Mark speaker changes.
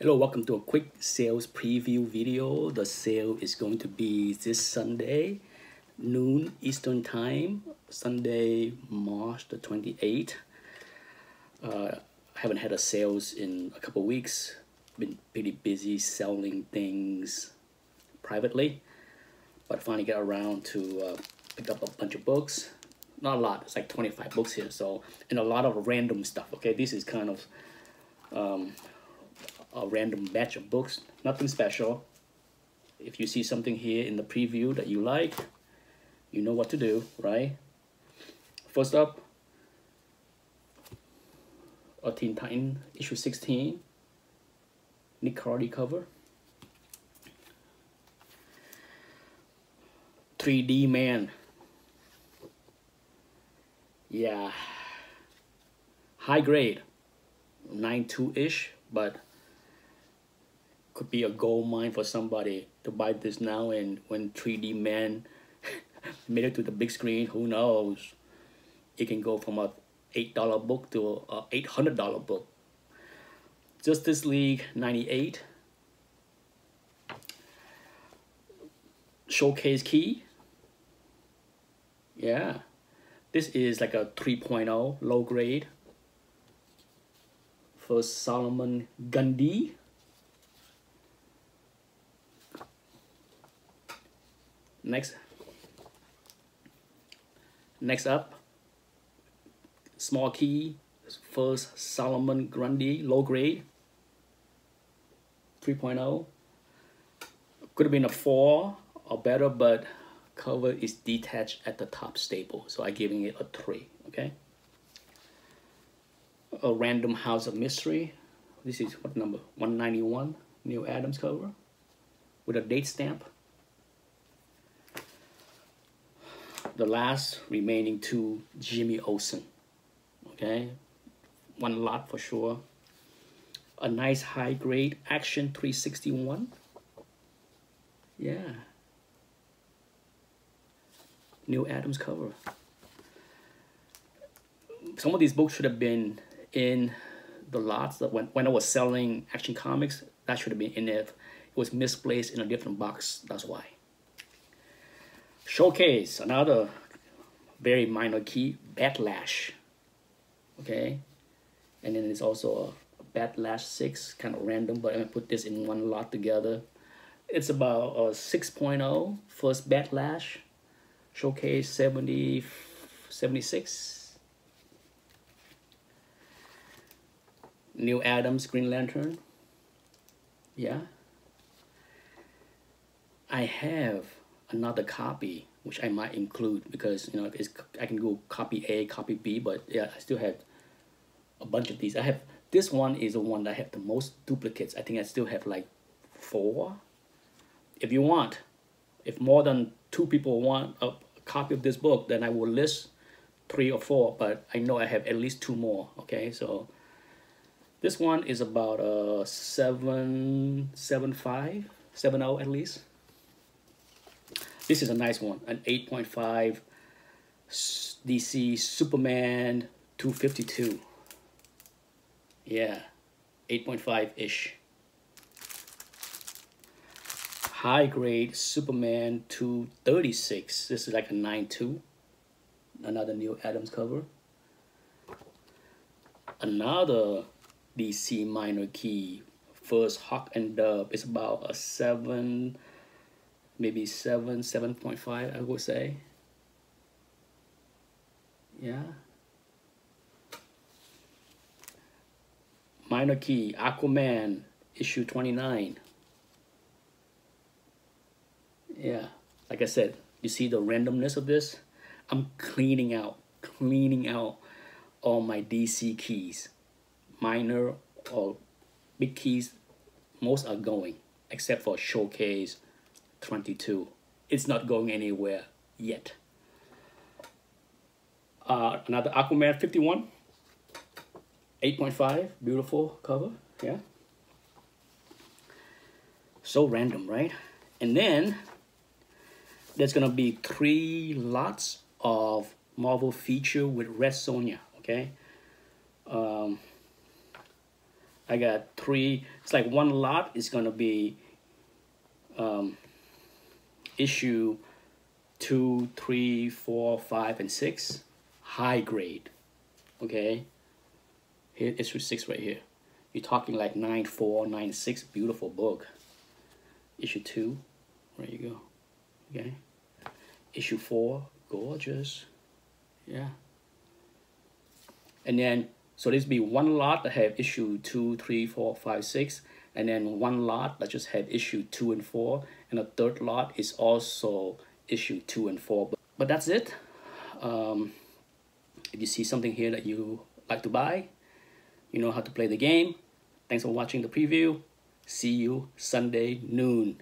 Speaker 1: Hello, welcome to a quick sales preview video. The sale is going to be this Sunday, noon Eastern Time, Sunday, March the 28th. Uh, I haven't had a sales in a couple weeks. Been pretty busy selling things privately, but finally get around to uh, pick up a bunch of books. Not a lot, it's like 25 books here, so, and a lot of random stuff, okay? This is kind of um, a random batch of books, nothing special. If you see something here in the preview that you like, you know what to do, right? First up, a Teen Titan issue 16, Nick Cardy cover. 3D Man. Yeah. High grade. 9.2-ish, but could be a gold mine for somebody to buy this now and when 3D Man made it to the big screen, who knows? It can go from a $8 book to a $800 book. Justice League 98. Showcase key. Yeah. This is like a 3.0 low grade. First Solomon Grundy. Next. Next up, small key, first Solomon Grundy, low grade, 3.0. Could have been a 4 or better, but cover is detached at the top staple, so I'm giving it a 3, okay? A Random House of Mystery. This is what number? 191, Neal Adams cover with a date stamp. The last remaining two Jimmy Olsen. Okay, one lot for sure. A nice high grade Action 361. Yeah. Neal Adams cover. Some of these books should have been in the lots that when, when I was selling Action Comics, that should have been in it. It was misplaced in a different box, that's why. Showcase, another very minor key, Batlash. Okay, and then it's also a Batlash 6, kind of random, but I'm gonna put this in one lot together. It's about a 6.0, first Batlash, Showcase 70, 76. Neal Adams, Green Lantern. Yeah. I have another copy which I might include because you know it's, I can go copy A, copy B, but yeah, I still have a bunch of these. I have this one is the one that I have the most duplicates. I think I still have like four. If you want, if more than two people want a copy of this book, then I will list three or four, but I know I have at least two more, okay? So this one is about uh, seven, seven five, seven oh at least. This is a nice one, an 8.5 DC Superman 252. Yeah, 8.5-ish. High grade Superman 236. This is like a 9.2. Another Neal Adams cover. Another DC minor key. First Hawk and Dove is about a 7 maybe 7, 7.5, I would say. Yeah. Minor key, Aquaman, issue 29. Yeah, like I said, you see the randomness of this? I'm cleaning out, cleaning out all my DC keys. Minor or big keys, most are going, except for Showcase, 22. It's not going anywhere yet. Uh, another Aquaman 51. 8.5, beautiful cover, yeah. So random, right? And then there's gonna be three lots of Marvel feature with Red Sonja, okay? Um, I got three. It's like one lot is gonna be um, issue two, three, four, five, and six, high grade. Okay. Here issue six right here. You're talking like nine four, nine six, beautiful book. Issue two, there you go. Okay. Issue four, gorgeous. Yeah. And then so this be one lot that have issue two, three, four, five, six, and then one lot that just have issue two and four, and a third lot is also issue two and four. But, but that's it. Um, if you see something here that you like to buy, you know how to play the game. Thanks for watching the preview. See you Sunday noon.